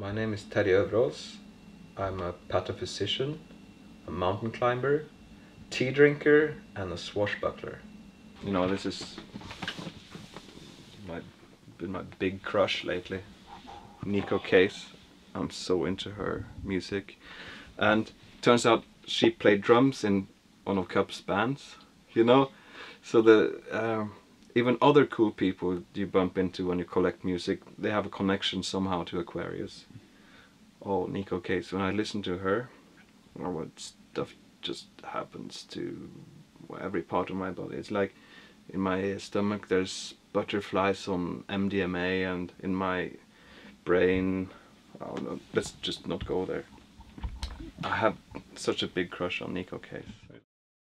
My name is Terje Överås. I'm a pataphysician, a mountain climber, tea drinker, and a swashbuckler. You know, this is my been my big crush lately. Neko Case. I'm so into her music. And turns out she played drums in one of Cup's bands, you know? So the um, even other cool people you bump into when you collect music, they have a connection somehow to Aquarius. Oh, Neko Case. When I listen to her, or what stuff just happens to every part of my body. It's like in my stomach there's butterflies on MDMA and in my brain, oh no, let's just not go there. I have such a big crush on Neko Case.